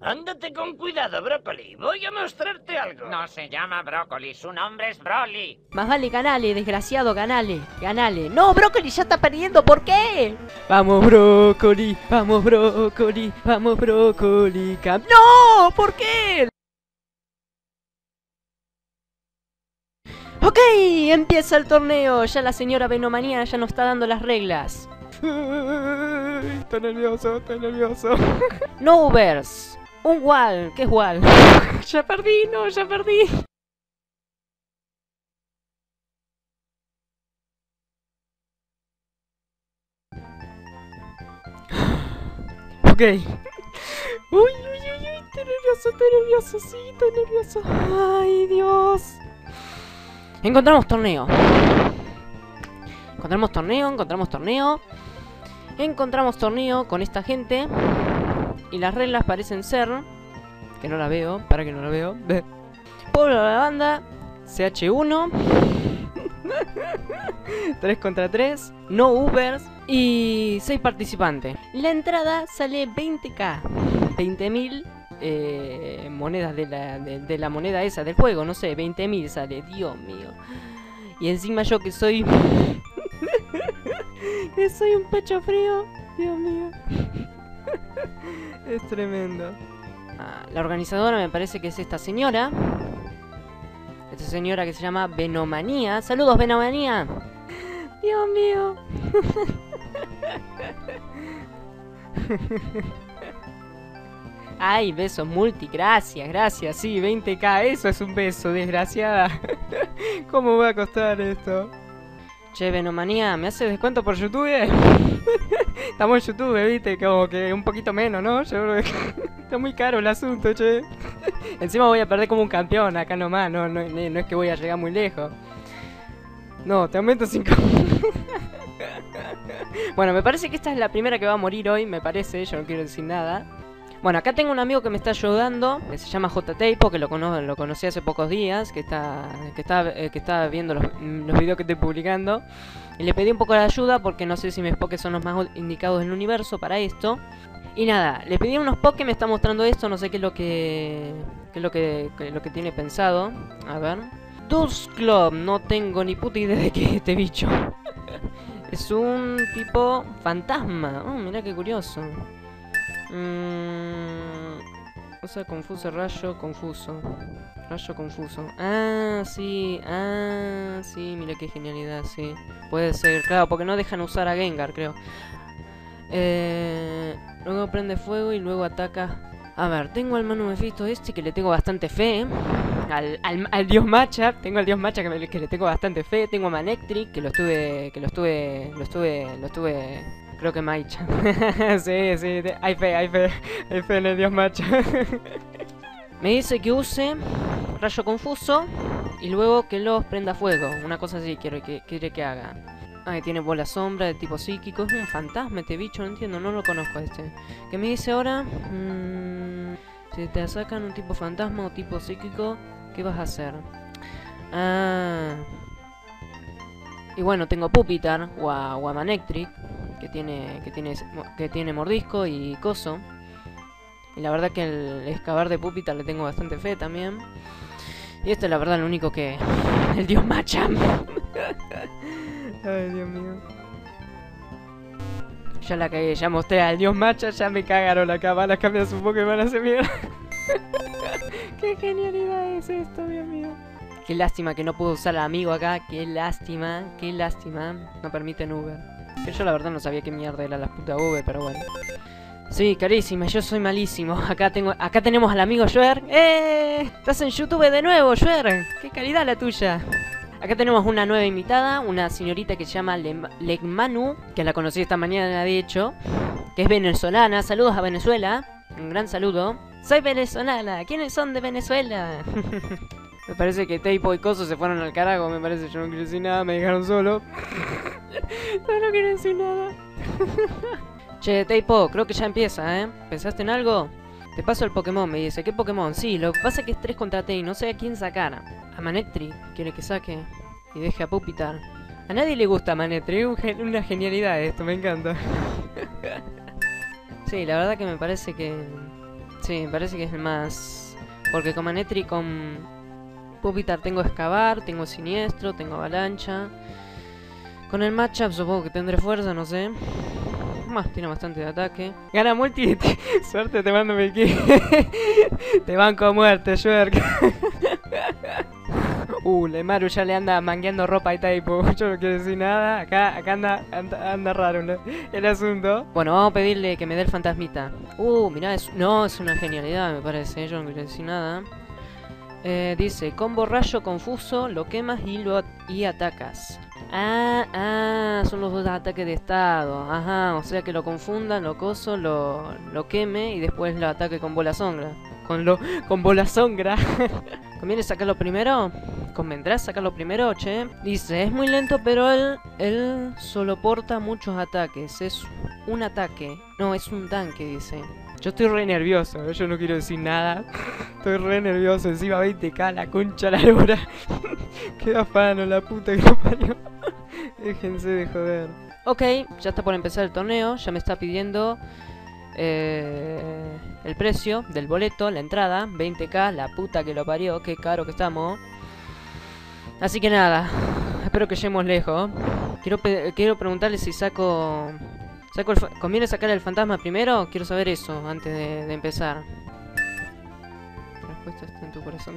Ándate con cuidado, Brócoli. Voy a mostrarte algo. No se llama Brócoli, su nombre es Broly. Más vale ganale, desgraciado, ganale, ganale. No, Brócoli ya está perdiendo, ¿por qué? Vamos, Brócoli, vamos, Brócoli, vamos, Brócoli. cam- ¡No! ¿Por qué? Ok, empieza el torneo. Ya la señora Venomanía ya nos está dando las reglas. Estoy nervioso, estoy nervioso. No Ubers. Un wall. ¿Qué es wall? ya perdí, no, ya perdí. Ok. Uy, uy, uy, uy, estoy nervioso, estoy nervioso, sí, estoy nervioso. Ay, Dios. Encontramos torneo. Encontramos torneo, encontramos torneo. Encontramos torneo con esta gente. Y las reglas parecen ser. Que no la veo, para que no la veo. Ve. Pueblo de la banda. CH1. 3 contra 3. No Ubers. Y 6 participantes. La entrada sale 20k. 20.000 eh, monedas de la, de, de la moneda esa del juego. No sé, 20.000 sale. Dios mío. Y encima yo que soy... que soy un pecho frío. Dios mío. Es tremendo. Ah, la organizadora me parece que es esta señora. Esta señora que se llama Venomanía. Saludos, Venomanía. Dios mío. Ay, besos multi, gracias, gracias. Sí, 20k, eso es un beso, desgraciada. ¿Cómo va a costar esto? Che, Venomanía, ¿me hace descuento por YouTube? Estamos en YouTube, viste, como que un poquito menos, ¿no? Yo está muy caro el asunto, che. Encima voy a perder como un campeón acá nomás, no, no, no es que voy a llegar muy lejos. No, te aumento 5. bueno, me parece que esta es la primera que va a morir hoy, me parece, yo no quiero decir nada. Bueno, acá tengo un amigo que me está ayudando, que se llama J. Teipo, que lo, cono lo conocí hace pocos días, que está, que está, eh, que está viendo los, los videos que estoy publicando. Y le pedí un poco de ayuda porque no sé si mis pokés son los más indicados del universo para esto. Y nada, le pedí unos pokés, me está mostrando esto, no sé qué es lo que, qué es lo que, qué es lo que tiene pensado. A ver. Dust Club, no tengo ni puta idea de qué es este bicho. es un tipo fantasma. Oh, mira qué curioso. Mmm, cosa confuso, rayo confuso. Rayo confuso. Ah, sí, ah, sí, mira qué genialidad, sí. Puede ser, claro, porque no dejan usar a Gengar, creo. Eh, luego prende fuego y luego ataca. A ver, tengo al Manu Mephisto este que le tengo bastante fe. Al, al, al dios Macha, tengo al dios Macha que, me, que le tengo bastante fe. Tengo a Manectric que lo estuve, que lo estuve, lo estuve, lo estuve Creo que Maicha. sí, sí, hay fe, hay fe. Hay fe en el dios macho. Me dice que use rayo confuso y luego que los prenda fuego. Una cosa así quiero que quiere que haga. Ah, tiene bola sombra de tipo psíquico. Es un fantasma este bicho, no entiendo, no lo conozco este. ¿Qué me dice ahora? Mm, si te sacan un tipo fantasma o tipo psíquico, ¿qué vas a hacer? Ah. Y bueno, tengo Pupitar o a, o a Manectric que tiene que tiene que tiene mordisco y coso. Y la verdad que el excavar de Pupita le tengo bastante fe también. Y este es la verdad lo único que el dios Machamp. Ay, Dios mío. Ya la cagué, ya mostré al dios Macha, ya me cagaron acá, van a cambiar su Pokémon a hacer mierda. Qué genialidad es esto, Dios mío. Qué lástima que no puedo usar al amigo acá, qué lástima, qué lástima. No permiten Uber. Que yo la verdad no sabía qué mierda era la puta V, pero bueno. Sí, carísima, yo soy malísimo. Acá tengo, acá tenemos al amigo Schwer. ¡Eh! Estás en YouTube de nuevo, Schwer. Qué calidad la tuya. Acá tenemos una nueva invitada, una señorita que se llama Legmanu, que la conocí esta mañana de hecho, que es venezolana. Saludos a Venezuela. Un gran saludo. Soy venezolana. ¿Quiénes son de Venezuela? me parece que Teipo y Coso se fueron al carajo, me parece. Yo no quiero decir nada, me dejaron solo. no, no quiero decir nada. che, Teipo, creo que ya empieza, ¿eh? ¿Pensaste en algo? Te paso el Pokémon, me dice. ¿Qué Pokémon? Sí, lo que pasa es que es 3 contra T y no sé a quién sacar. A Manectri quiere que saque y deje a Pupitar. A nadie le gusta Manetri, es una genialidad esto, me encanta. sí, la verdad que me parece que... Sí, parece que es el más... Porque con Manetri y con Pupitar tengo excavar, tengo siniestro, tengo avalancha. Con el matchup supongo que tendré fuerza, no sé. Más, tiene bastante de ataque. Gana multi. te- Suerte te mando mi ki. te banco a muerte, Shwerk. uh, Lemaru ya le anda mangueando ropa y tipo. Yo no quiero decir nada. Acá, acá anda, anda, anda raro el asunto. Bueno, vamos a pedirle que me dé el fantasmita. Uh, mirá, es, no, es una genialidad, me parece. Yo no quiero decir nada. Eh, dice, combo rayo confuso, lo quemas y lo y atacas. Ah, ah, son los dos ataques de estado. Ajá, o sea que lo confundan, lo coso, lo, lo queme y después lo ataque con bola sombra. Con lo con bola sombra. ¿Conviene sacarlo primero? ¿Convendrá sacarlo primero, che? Dice, es muy lento, pero él, él solo porta muchos ataques. Es un ataque. No, es un tanque, dice. Yo estoy re nervioso, ¿eh? yo no quiero decir nada. Estoy re nervioso, encima 20k, la concha la lora. Qué afano, la puta que lo parió. Déjense de joder. Ok, ya está por empezar el torneo, ya me está pidiendo eh, el precio del boleto, la entrada, 20k, la puta que lo parió, qué caro que estamos. Así que nada, espero que lleguemos lejos. Quiero, quiero preguntarle si saco... saco el ¿Conviene sacar el fantasma primero? Quiero saber eso antes de, empezar. La respuesta está en tu corazón.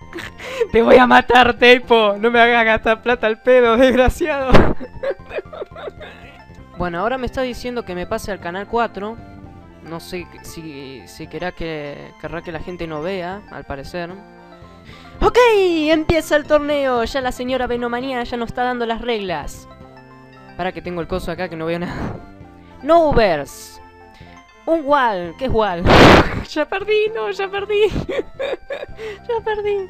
Te voy a matar, Teipo. No me hagas gastar plata al pedo, desgraciado. bueno, ahora me está diciendo que me pase al canal 4. No sé si, si querrá que, querrá que la gente no vea, al parecer. Ok, empieza el torneo. Ya la señora Venomanía ya nos está dando las reglas. Para que tengo el coso acá que no veo nada. No Ubers. Un wall. ¿Qué es wall? ya perdí, no, ya perdí. ya perdí.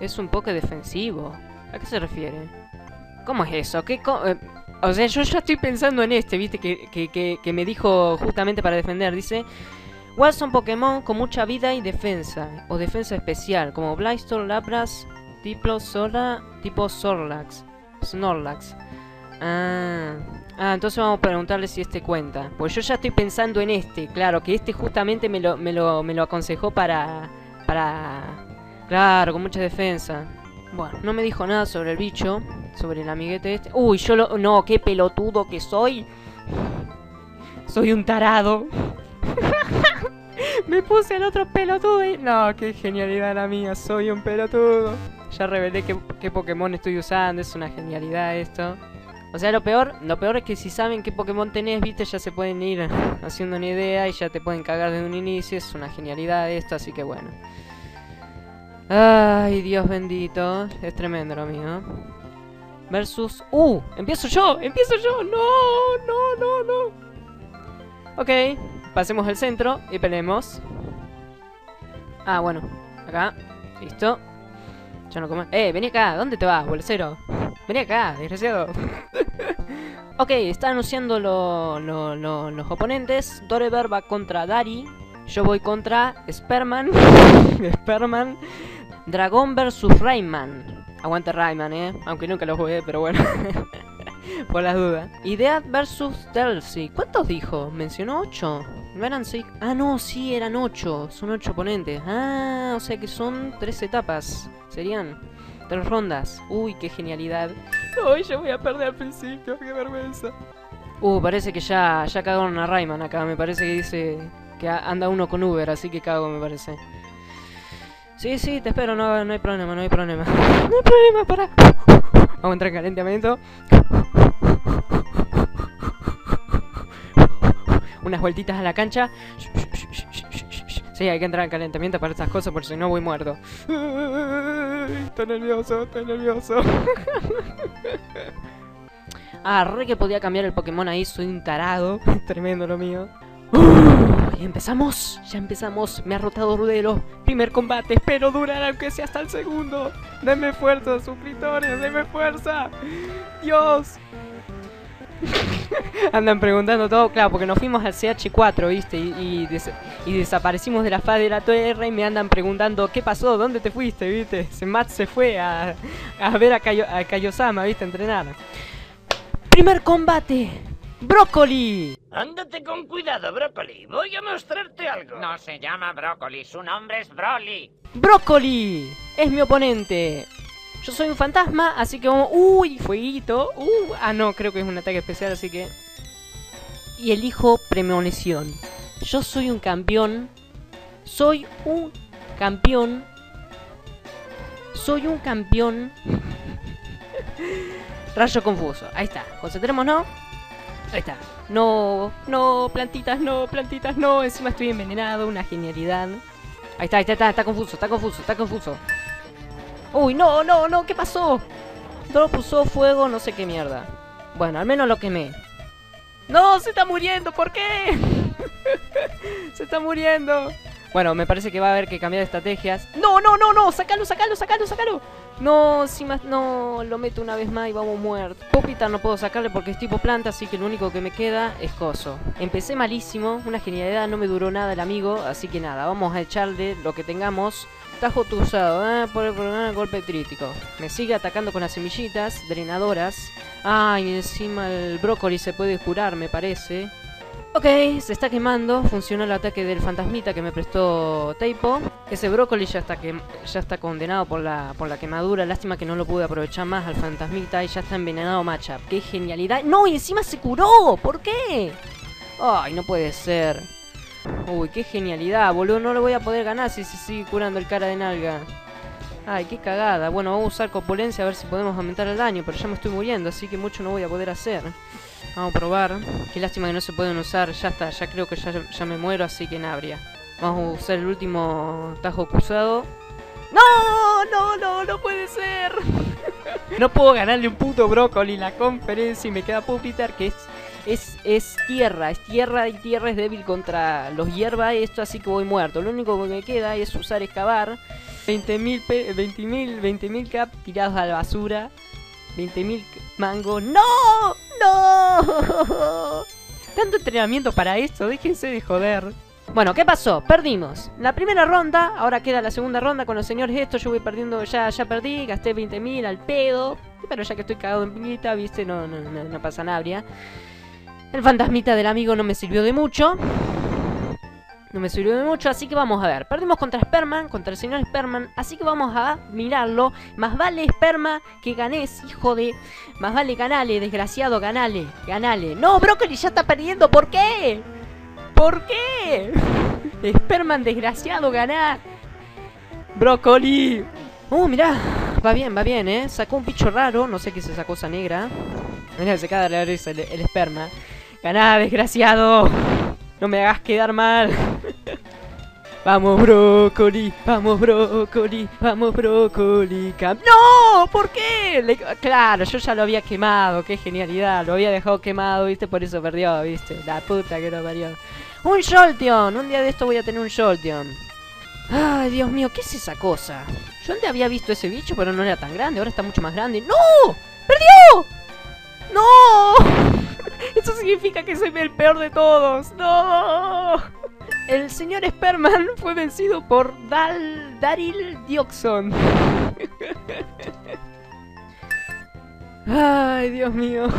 Es un poco defensivo. ¿A qué se refiere? ¿Cómo es eso? ¿Qué eh, o sea, yo ya estoy pensando en este, viste, que, que, que, me dijo justamente para defender. Dice, Wall son Pokémon con mucha vida y defensa, o defensa especial, como Blastoise, Lapras, tipo Sora, tipo Sorlax, Snorlax. Ah, ah, entonces vamos a preguntarle si este cuenta. Pues yo ya estoy pensando en este, claro, que este justamente me lo, me lo, me lo aconsejó para... para... Claro, con mucha defensa. Bueno, no me dijo nada sobre el bicho, sobre el amiguete este. Uy, yo lo... No, qué pelotudo que soy. Soy un tarado. me puse el otro pelotudo y... No, qué genialidad la mía, soy un pelotudo. Ya revelé qué, qué Pokémon estoy usando, es una genialidad esto. O sea, lo peor, lo peor es que si saben qué Pokémon tenés, viste, ya se pueden ir haciendo una idea y ya te pueden cagar desde un inicio. Es una genialidad esto, así que bueno. Ay, Dios bendito. Es tremendo lo mío. Versus... ¡Uh! ¡Empiezo yo! ¡Empiezo yo! ¡No! ¡No, no, no! Ok. Pasemos al centro y peleemos. Ah, bueno. Acá. Listo. Ya no como... ¡Eh! Vení acá. ¿Dónde te vas, bolsero? Vení acá, desgraciado. ok, está anunciando lo- lo- lo- los oponentes. Dorever va contra Dari. Yo voy contra Sperman. Sperman. Dragón versus Rayman. Aguante Rayman, eh. Aunque nunca lo jugué, pero bueno. Por las dudas. Idead versus Delcy. ¿Cuántos dijo? ¿Mencionó 8? ¿No eran 6? Ah, no, sí, eran 8. Son 8 oponentes. Ah, o sea que son 3 etapas. Serían 3 rondas. Uy, qué genialidad. No, yo voy a perder al principio. Qué vergüenza. Uh, parece que ya, ya cagaron a Rayman acá. Me parece que dice que anda uno con Uber, así que cago, me parece. Sí, sí, te espero, no, no hay problema, no hay problema. No hay problema, para. Vamos a entrar en calentamiento. Unas vueltitas a la cancha. Hay que entrar en calentamiento para estas cosas porque si no voy muerto. Estoy nervioso, estoy nervioso. Ah, que podía cambiar el Pokémon ahí, soy un tarado. Tremendo lo mío. Y empezamos, ya empezamos. Me ha rotado Rudelo. Primer combate, espero durar aunque sea hasta el segundo. Denme fuerza, suscriptores, denme fuerza. Dios. Andan preguntando todo, claro, porque nos fuimos al CH4, ¿viste? Y, y, des- y desaparecimos de la faz de la Tierra y me andan preguntando, ¿qué pasó? ¿Dónde te fuiste, viste? Se Matt se fue a, a ver a, Kayo, a Kaiosama, ¿viste? A entrenar. Primer combate. Brócoli. Ándate con cuidado, Brócoli. Voy a mostrarte algo. No se llama Brócoli, su nombre es Broly. ¡Brócoli! Es mi oponente. Yo soy un fantasma, así que vamos... ¡Uy! Fueguito. Uh, ah, no, creo que es un ataque especial, así que... Y elijo premonición. Yo soy un campeón. Soy un campeón. Soy un campeón. Rayo confuso. Ahí está. Concentrémonos. Ahí está. No, no, plantitas, no, plantitas, no. Encima estoy envenenado. Una genialidad. Ahí está, ahí está, está, está confuso, está confuso, está confuso. Uy, no, no, no, ¿qué pasó? No puso fuego, no sé qué mierda. Bueno, al menos lo quemé. ¡No! ¡Se está muriendo! ¿Por qué? ¡Se está muriendo! Bueno, me parece que va a haber que cambiar estrategias. ¡No, no, no, no! ¡Sácalo, sácalo, sácalo, sácalo! No, si más no, lo meto una vez más y vamos muertos. Popita no puedo sacarle porque es tipo planta, así que lo único que me queda es coso. Empecé malísimo, una genialidad, no me duró nada el amigo, así que nada, vamos a echarle lo que tengamos. Tajo usado, eh, por el programa golpe crítico. Me sigue atacando con las semillitas, drenadoras. Y encima el brócoli se puede curar, me parece. Ok, se está quemando. Funcionó el ataque del fantasmita que me prestó Teipo. Ese brócoli ya está, ya está condenado por la, por la quemadura. Lástima que no lo pude aprovechar más al fantasmita y ya está envenenado Matchup. ¡Qué genialidad! ¡No! ¡Y encima se curó! ¿Por qué? ¡Ay, no puede ser! Uy, qué genialidad, boludo. No lo voy a poder ganar si se sigue curando el cara de nalga. Ay, qué cagada. Bueno, vamos a usar copulencia a ver si podemos aumentar el daño, pero ya me estoy muriendo, así que mucho no voy a poder hacer. Vamos a probar. Qué lástima que no se pueden usar. Ya está, ya creo que ya, ya me muero, así que nabria. Vamos a usar el último tajo cruzado. ¡No! ¡No, no, no puede ser! no puedo ganarle un puto brócoli la conferencia y me queda Pupitar que es es, es tierra, es tierra y tierra es débil contra los hierba esto, así que voy muerto. Lo único que me queda es usar excavar. 20.000 20.000 20.000 cap tirados a la basura. 20.000 mangos. ¡No! ¡No! Tanto entrenamiento para esto, déjense de joder. Bueno, ¿qué pasó? Perdimos. La primera ronda, ahora queda la segunda ronda con los señores estos. Yo voy perdiendo, ya, ya perdí, gasté 20.000 al pedo. Pero ya que estoy cagado en piñita, viste, no, no, no, no pasa nada. El fantasmita del amigo no me sirvió de mucho. No me sirvió de mucho, así que vamos a ver. Perdimos contra Sperman, contra el señor Sperman, así que vamos a mirarlo. Más vale Sperma que ganes, hijo de... Más vale ganale, desgraciado, ganale, ganale. No, Broccoli ya está perdiendo, ¿por qué? ¿Por qué? Sperman, desgraciado, ganá. Broccoli. Uh, mirá, va bien, va bien, ¿eh? Sacó un bicho raro, no sé qué es esa cosa negra. Mira, se cae de risa el, el esperma. Ganá, desgraciado. No me hagas quedar mal. Vamos, brócoli. Vamos, brócoli. Vamos, brócoli. ¡No! ¿Por qué? Claro, yo ya lo había quemado. Qué genialidad. Lo había dejado quemado, ¿viste? Por eso perdió, ¿viste? La puta que lo parió. Un Jolteon. Un día de esto voy a tener un Jolteon. Ay, Dios mío, ¿qué es esa cosa? Yo antes había visto ese bicho, pero no era tan grande. Ahora está mucho más grande. ¡No! ¡Perdió! ¡No! Eso significa que soy el peor de todos. ¡No! El señor Sperman fue vencido por Dal Daryl Dioxon. Ay, Dios mío.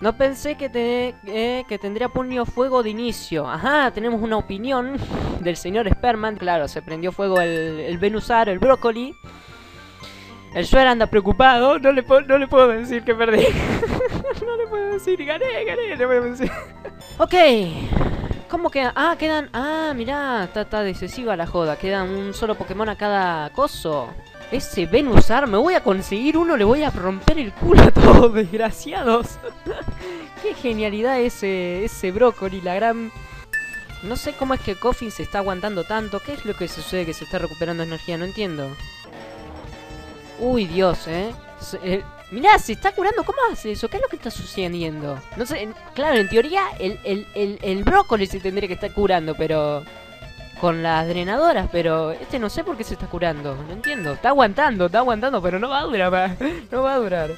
No pensé que, te, eh, que tendría puño fuego de inicio. Ajá, tenemos una opinión del señor Sperman. Claro, se prendió fuego el, el Venusar, el brócoli. El Suer anda preocupado, no le, no le puedo decir que perdí. no le puedo decir, gané, gané, le puedo decir. Ok. ¿Cómo quedan? Ah, quedan... Ah, mirá, está, está decisiva la joda. Quedan un solo Pokémon a cada coso. Ese Venusar, me voy a conseguir uno, le voy a romper el culo a todos, desgraciados. Qué genialidad ese, ese brócoli, la gran... No sé cómo es que Coffin se está aguantando tanto. ¿Qué es lo que sucede que se está recuperando energía? No entiendo. Uy, Dios, ¿eh? eh mirá, se está curando. ¿Cómo hace eso? ¿Qué es lo que está sucediendo? No sé, claro, en teoría el, el, el, el brócoli se tendría que estar curando, pero... Con las drenadoras, pero este no sé por qué se está curando. No entiendo. Está aguantando, está aguantando, pero no va a durar. No va a durar.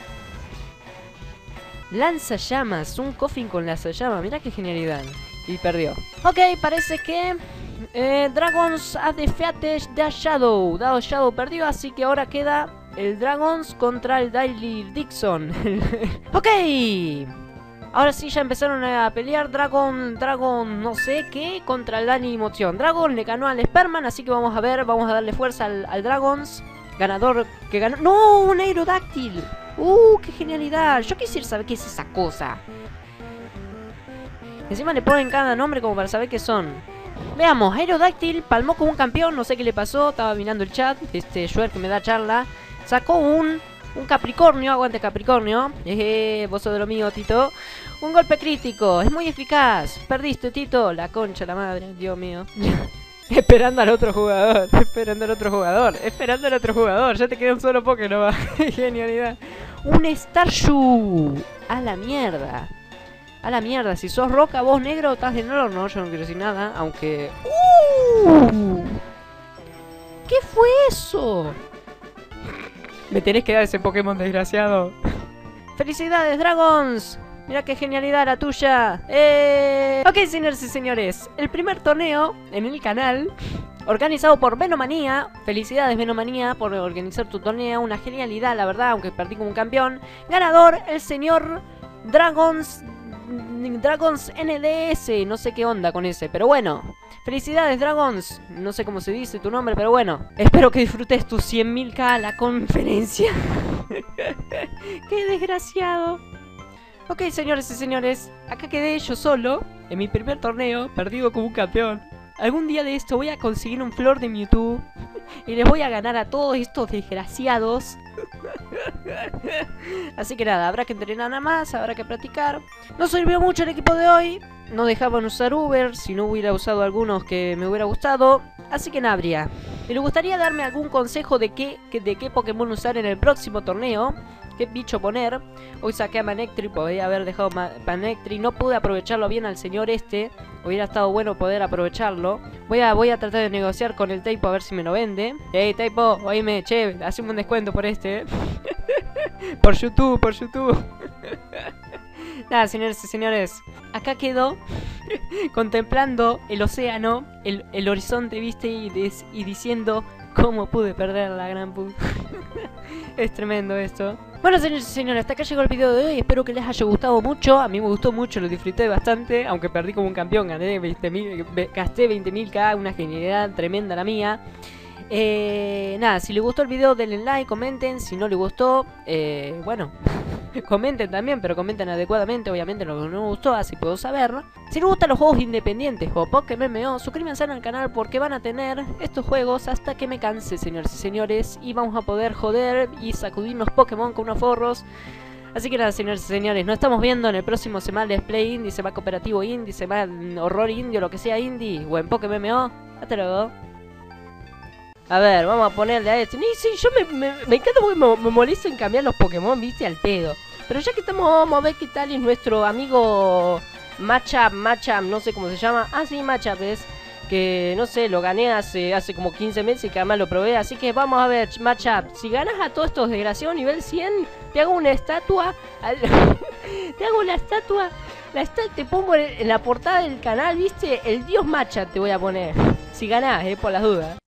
Lanza llamas, un coffin con lanza llamas. Mira qué genialidad. Y perdió. Ok, parece que eh, Dragons a defeated the Shadow. Dado Shadow perdió, así que ahora queda el Dragons contra el Daily Dixon. ok. Ahora sí ya empezaron a pelear Dragon, Dragon no sé qué, contra el Dani Moción. Dragon le ganó al Sperman, así que vamos a ver, vamos a darle fuerza al, al Dragons. Ganador que ganó... ¡No! ¡Un Aerodáctil! ¡Uh! ¡Qué genialidad! Yo quisiera saber qué es esa cosa. Encima le ponen cada nombre como para saber qué son. Veamos, Aerodáctil palmó como un campeón, no sé qué le pasó, estaba mirando el chat, este Shuer que me da charla. Sacó un, un Capricornio, aguante Capricornio. Eh, vos sos de lo mío, Tito. Un golpe crítico, es muy eficaz. Perdiste, Tito, la concha, la madre, Dios mío. esperando al otro jugador, esperando al otro jugador, esperando al otro jugador. Ya te queda un solo Pokémon, genialidad. Un Starshoe, a la mierda. A la mierda, si sos roca, vos negro, estás de no, no, yo no quiero decir nada, aunque... ¡Uh! ¿Qué fue eso? Me tenés que dar ese Pokémon desgraciado. ¡Felicidades, Dragons! Mira qué genialidad la tuya. ¡Eh! Ok, señores y señores, el primer torneo en el canal, organizado por Venomanía. Felicidades, Venomanía, por organizar tu torneo. Una genialidad, la verdad, aunque perdí como un campeón. Ganador, el señor Dragons Dragons NDS, no sé qué onda con ese, pero bueno. Felicidades Dragons, no sé cómo se dice tu nombre, pero bueno. Espero que disfrutes tus 100.000k a la conferencia. qué desgraciado. Ok, señores y señores, acá quedé yo solo, en mi primer torneo, perdido como un campeón. Algún día de esto voy a conseguir un flor de Mewtwo y les voy a ganar a todos estos desgraciados. Así que nada, habrá que entrenar nada más, habrá que practicar. No sirvió mucho el equipo de hoy. No dejaban usar Uber, si no hubiera usado algunos que me hubiera gustado. Así que nada, habría. ¿Me gustaría darme algún consejo de qué, de qué Pokémon usar en el próximo torneo? ¿Qué bicho poner? Hoy saqué a Manectri, podría haber dejado Manectri. No pude aprovecharlo bien al señor este. Hubiera estado bueno poder aprovecharlo. Voy a, voy a tratar de negociar con el Taipo a ver si me lo vende. Hey Taipo, oíme, che, hacemos un descuento por este. por YouTube, por YouTube. Nada, señores y señores. Acá quedó contemplando el océano, el, el horizonte, viste, y, diciendo cómo pude perder la gran puta. es tremendo esto. Bueno, señores y señores, hasta acá llegó el video de hoy. Espero que les haya gustado mucho. A mí me gustó mucho, lo disfruté bastante. Aunque perdí como un campeón, gané 20.000, gasté 20.000k, una genialidad tremenda la mía. Eh, nada, si les gustó el video denle like, comenten. Si no les gustó, eh, bueno, comenten también, pero comenten adecuadamente, obviamente lo que no me gustó, así puedo saber. Si les gustan los juegos independientes o Pokémon MMO, suscríbanse al canal porque van a tener estos juegos hasta que me canse, señores y señores. Y vamos a poder joder y sacudirnos Pokémon con unos forros. Así que nada, señores y señores, nos estamos viendo en el próximo Semal Play Indie, Semal Cooperativo Indie, Semal Horror Indio, lo que sea Indie, o en Pokémon MMO. Hasta luego. A ver, vamos a ponerle a este. Sí, sí, yo me, me, me encanta porque me, me, molesto en cambiar los Pokémon, viste, al pedo. Pero ya que estamos, vamos a ver qué tal es nuestro amigo Machap, Machap, no sé cómo se llama. Ah, sí, Machap es. Que no sé, lo gané hace, hace como 15 meses y que además lo probé. Así que vamos a ver, Machap. Si ganas a todos estos desgraciados nivel 100, te hago una estatua. Te hago una estatua. La te pongo en la portada del canal, viste. El dios Machap te voy a poner. Si ganás, eh, por las dudas.